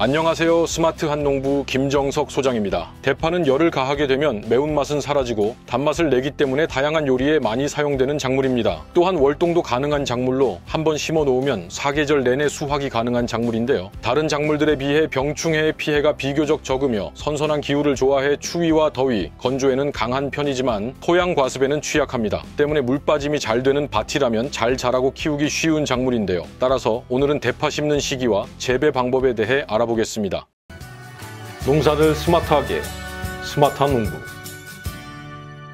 안녕하세요. 스마트 한 농부 김정석 소장입니다. 대파는 열을 가하게 되면 매운맛은 사라지고 단맛을 내기 때문에 다양한 요리에 많이 사용되는 작물입니다. 또한 월동도 가능한 작물로 한번 심어 놓으면 사계절 내내 수확이 가능한 작물인데요. 다른 작물들에 비해 병충해의 피해가 비교적 적으며 선선한 기후를 좋아해 추위와 더위, 건조에는 강한 편이지만 토양 과습에는 취약합니다. 때문에 물 빠짐이 잘 되는 밭이라면 잘 자라고 키우기 쉬운 작물인데요. 따라서 오늘은 대파 심는 시기와 재배 방법에 대해 알아보겠습니다. 알아보겠습니다. 농사를 스마트하게 스마트한 농부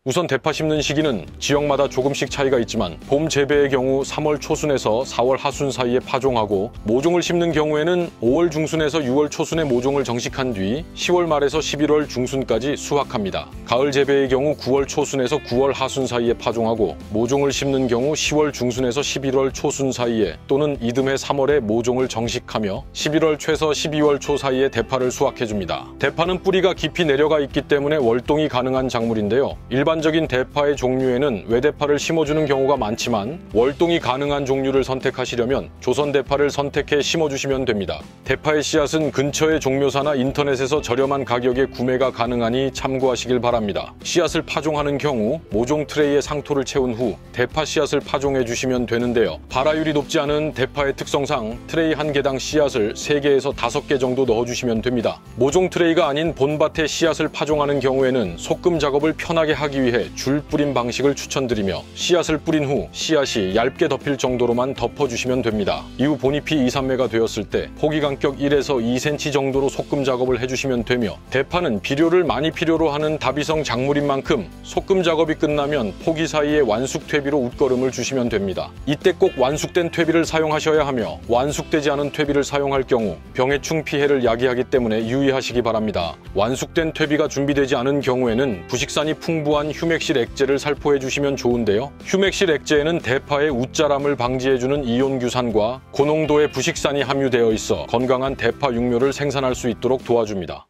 우선 대파 심는 시기는 지역마다 조금씩 차이가 있지만 봄 재배의 경우 3월 초순에서 4월 하순 사이에 파종하고 모종을 심는 경우에는 5월 중순에서 6월 초순에 모종을 정식한 뒤 10월 말에서 11월 중순까지 수확합니다. 가을 재배의 경우 9월 초순에서 9월 하순 사이에 파종하고 모종을 심는 경우 10월 중순에서 11월 초순 사이에 또는 이듬해 3월에 모종을 정식하며 11월 최서 12월 초 사이에 대파를 수확해줍니다. 대파는 뿌리가 깊이 내려가 있기 때문에 월동이 가능한 작물인데요. 일반 일반적인 대파의 종류에는 외대파를 심어주는 경우가 많지만 월동이 가능한 종류를 선택하시려면 조선 대파를 선택해 심어주시면 됩니다. 대파의 씨앗은 근처의 종묘사나 인터넷에서 저렴한 가격에 구매가 가능하니 참고하시길 바랍니다. 씨앗을 파종하는 경우 모종 트레이에 상토를 채운 후 대파 씨앗을 파종해 주시면 되는데요. 발아율이 높지 않은 대파의 특성상 트레이 한 개당 씨앗을 3개에서 5개 정도 넣어주시면 됩니다. 모종 트레이가 아닌 본밭에 씨앗을 파종하는 경우에는 솎음 작업을 편하게 하기 위해 위해 줄 뿌림 방식을 추천드리며 씨앗을 뿌린 후 씨앗이 얇게 덮일 정도로만 덮어주시면 됩니다. 이후 본잎이 2, 3매가 되었을 때 포기 간격 1에서 2cm 정도로 솎음 작업을 해주시면 되며 대파는 비료를 많이 필요로 하는 다비성 작물인 만큼 솎음 작업이 끝나면 포기 사이에 완숙 퇴비로 웃거름을 주시면 됩니다. 이때 꼭 완숙된 퇴비를 사용하셔야 하며 완숙되지 않은 퇴비를 사용할 경우 병해충 피해를 야기하기 때문에 유의하시기 바랍니다. 완숙된 퇴비가 준비되지 않은 경우에는 부식산이 풍부한 휴맥실 액제를 살포해 주시면 좋은데요. 휴맥실 액제에는 대파의 웃자람을 방지해주는 이온규산과 고농도의 부식산이 함유되어 있어 건강한 대파 육묘를 생산할 수 있도록 도와줍니다.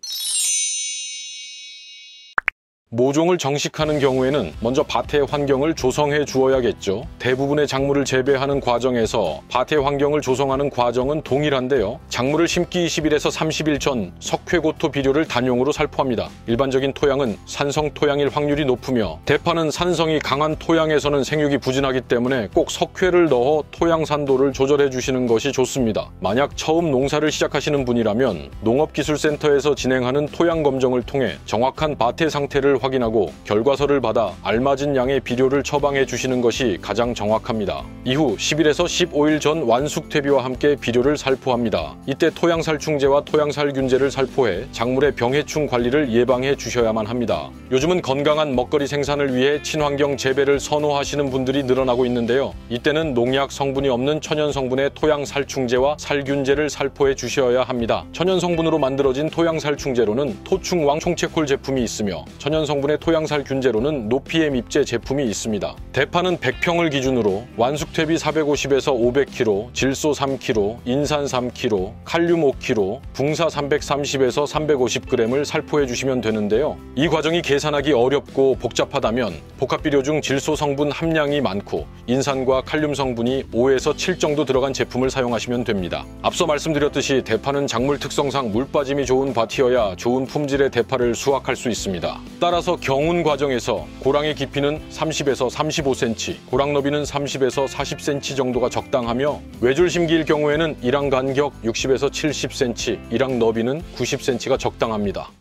모종을 정식하는 경우에는 먼저 밭의 환경을 조성해 주어야겠죠. 대부분의 작물을 재배하는 과정에서 밭의 환경을 조성하는 과정은 동일한데요. 작물을 심기 20일에서 30일 전 석회고토 비료를 단용으로 살포합니다. 일반적인 토양은 산성 토양일 확률이 높으며 대파는 산성이 강한 토양에서는 생육이 부진하기 때문에 꼭 석회를 넣어 토양 산도를 조절해 주시는 것이 좋습니다. 만약 처음 농사를 시작하시는 분이라면 농업기술센터에서 진행하는 토양 검정을 통해 정확한 밭의 상태를 확인하고 결과서를 받아 알맞은 양의 비료를 처방해 주시는 것이 가장 정확합니다. 이후 10일에서 15일 전 완숙 퇴비와 함께 비료를 살포합니다. 이때 토양살충제와 토양살균제를 살포해 작물의 병해충 관리를 예방해 주셔야만 합니다. 요즘은 건강한 먹거리 생산을 위해 친환경 재배를 선호하시는 분들이 늘어나고 있는데요. 이때는 농약 성분이 없는 천연 성분의 토양 살충제와 살균제를 살포해 주셔야 합니다. 천연 성분으로 만들어진 토양 살충제로는 토충왕 총체콜 제품이 있으며 천연 성 성분의 토양살 균제로는 노피엠 입제 제품이 있습니다. 대파는 100평을 기준으로 완숙 퇴비 450에서 500kg, 질소 3kg, 인산 3kg, 칼륨 5kg, 붕사 330에서 350g을 살포해 주시면 되는데요. 이 과정이 계산하기 어렵고 복잡하다면 복합비료 중 질소 성분 함량이 많고 인산과 칼륨 성분이 5에서 7 정도 들어간 제품을 사용하시면 됩니다. 앞서 말씀드렸듯이 대파는 작물 특성상 물 빠짐이 좋은 밭이어야 좋은 품질의 대파를 수확할 수 있습니다. 따라서 따라서 경운 과정에서 고랑의 깊이는 30에서 35cm, 고랑 너비는 30에서 40cm 정도가 적당하며 외줄 심기일 경우에는 일항 간격 60에서 70cm, 일항 너비는 90cm가 적당합니다.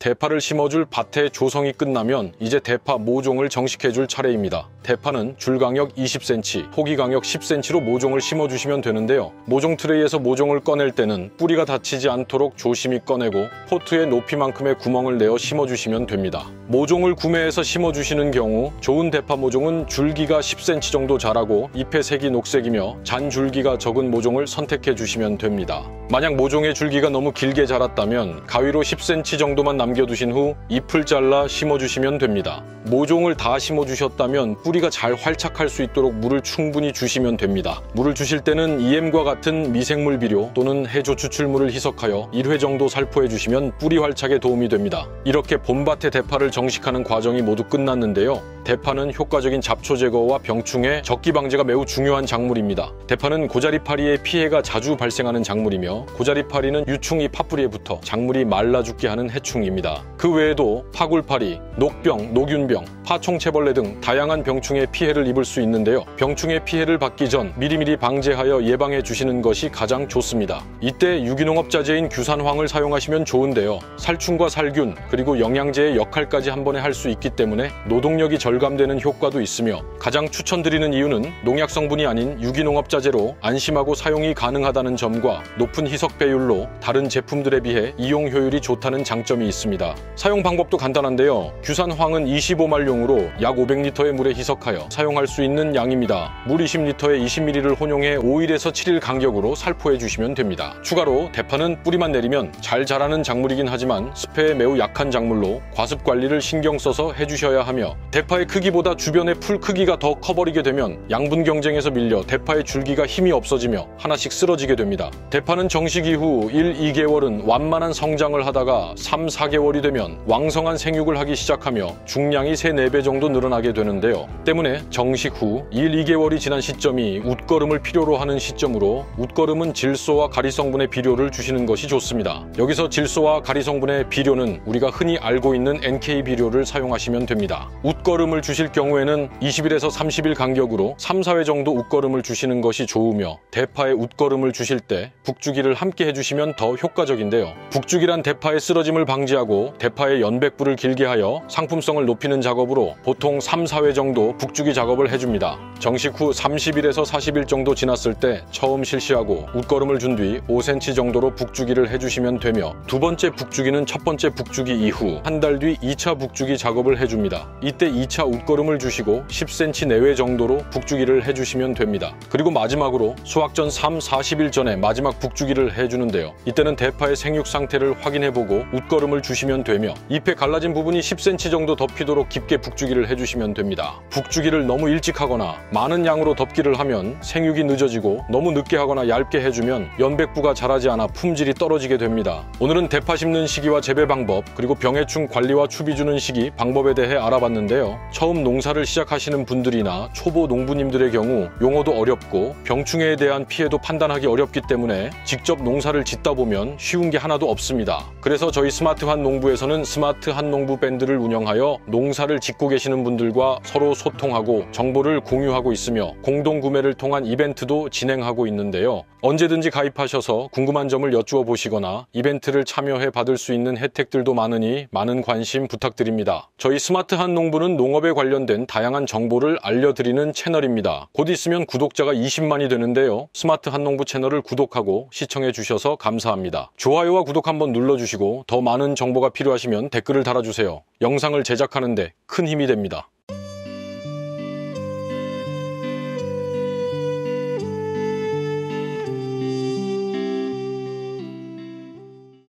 대파를 심어줄 밭의 조성이 끝나면 이제 대파 모종을 정식해줄 차례입니다. 대파는 줄 강력 20cm, 포기 강력 10cm로 모종을 심어주시면 되는데요. 모종 트레이에서 모종을 꺼낼 때는 뿌리가 다치지 않도록 조심히 꺼내고 포트의 높이만큼의 구멍을 내어 심어주시면 됩니다. 모종을 구매해서 심어주시는 경우 좋은 대파 모종은 줄기가 10cm 정도 자라고 잎의 색이 녹색이며 잔 줄기가 적은 모종을 선택해 주시면 됩니다. 만약 모종의 줄기가 너무 길게 자랐다면 가위로 10cm 정도만 남겨두신 후 잎을 잘라 심어주시면 됩니다. 모종을 다 심어주셨다면 뿌리가 잘 활착할 수 있도록 물을 충분히 주시면 됩니다. 물을 주실 때는 EM과 같은 미생물 비료 또는 해조 추출물을 희석하여 1회 정도 살포해 주시면 뿌리 활착에 도움이 됩니다. 이렇게 봄밭의 대파를 정식하는 과정이 모두 끝났는데요. 대파는 효과적인 잡초 제거와 병충해 적기 방제가 매우 중요한 작물입니다. 대파는 고자리파리의 피해가 자주 발생하는 작물이며 고자리파리는 유충이 팥뿌리에 붙어 작물이 말라 죽게 하는 해충입니다. 그 외에도 파굴파리, 녹병, 녹균병, 파총체벌레 등 다양한 병충해 피해를 입을 수 있는데요. 병충해 피해를 받기 전 미리미리 방제하여 예방해 주시는 것이 가장 좋습니다. 이때 유기농업 자재인 규산황을 사용하시면 좋은데요. 살충과 살균 그리고 영양제의 역할까지 한 번에 할 수 있기 때문에 노동력이 절감되는 효과도 있으며 가장 추천드리는 이유는 농약 성분이 아닌 유기농업 자재로 안심하고 사용이 가능하다는 점과 높은 희석 배율로 다른 제품들에 비해 이용 효율이 좋다는 장점이 있습니다. 사용 방법도 간단한데요. 규산황은 25말용 으로 약 500리터의 물에 희석하여 사용할 수 있는 양입니다. 물 20리터에 20ml를 혼용해 5일에서 7일 간격으로 살포해 주시면 됩니다. 추가로 대파는 뿌리만 내리면 잘 자라는 작물이긴 하지만 습해에 매우 약한 작물로 과습 관리를 신경 써서 해주셔야 하며 대파의 크기보다 주변의 풀 크기가 더 커버리게 되면 양분 경쟁에서 밀려 대파의 줄기가 힘이 없어지며 하나씩 쓰러지게 됩니다. 대파는 정식 이후 1, 2개월은 완만한 성장을 하다가 3, 4개월이 되면 왕성한 생육을 하기 시작하며 중량이 3, 4배 정도 늘어나게 되는데요. 때문에 정식 후 1, 2개월이 지난 시점이 웃거름을 필요로 하는 시점으로 웃거름은 질소와 가리 성분의 비료를 주시는 것이 좋습니다. 여기서 질소와 가리 성분의 비료는 우리가 흔히 알고 있는 NK 비료를 사용하시면 됩니다. 웃거름을 주실 경우에는 20일에서 30일 간격으로 3, 4회 정도 웃거름을 주시는 것이 좋으며 대파에 웃거름을 주실 때 북주기를 함께 해주시면 더 효과적인데요. 북주기란 대파의 쓰러짐을 방지하고 대파의 연백부를 길게 하여 상품성을 높이는 작업으로 보통 3, 4회 정도 북주기 작업을 해줍니다. 정식 후 30일에서 40일 정도 지났을 때 처음 실시하고 웃거름을 준 뒤 5cm 정도로 북주기를 해주시면 되며 두 번째 북주기는 첫 번째 북주기 이후 한 달 뒤 2차 북주기 작업을 해줍니다. 이때 2차 웃거름을 주시고 10cm 내외 정도로 북주기를 해주시면 됩니다. 그리고 마지막으로 수확 전 3, 40일 전에 마지막 북주기를 해주는데요. 이때는 대파의 생육 상태를 확인해보고 웃거름을 주시면 되며 잎에 갈라진 부분이 10cm 정도 덮이도록 깊게 북주기를 해주시면 됩니다. 북주기를 너무 일찍 하거나 많은 양으로 덮기를 하면 생육이 늦어지고 너무 늦게 하거나 얕게 해주면 연백부가 자라지 않아 품질이 떨어지게 됩니다. 오늘은 대파 심는 시기와 재배 방법 그리고 병해충 관리와 추비 주는 시기 방법에 대해 알아봤는데요. 처음 농사를 시작하시는 분들이나 초보 농부님들의 경우 용어도 어렵고 병충해에 대한 피해도 판단하기 어렵기 때문에 직접 농사를 짓다 보면 쉬운 게 하나도 없습니다. 그래서 저희 스마트한 농부에서는 스마트한 농부 밴드를 운영하여 농사를 짓고 계시는 분들과 서로 소통하고 정보를 공유하고 있으며 공동 구매를 통한 이벤트도 진행하고 있는데요. 언제든지 가입하셔서 궁금한 점을 여쭈어 보시거나 이벤트를 참여해 받을 수 있는 혜택들도 많으니 많은 관심 부탁드립니다. 저희 스마트한 농부는 농업에 관련된 다양한 정보를 알려드리는 채널입니다. 곧 있으면 구독자가 20만이 되는데요. 스마트한 농부 채널을 구독하고 시청해 주셔서 감사합니다. 좋아요와 구독 한번 눌러주시고 더 많은 정보가 필요하시면 댓글을 달아주세요. 영상을 제작하는데 큰 힘이 됩니다.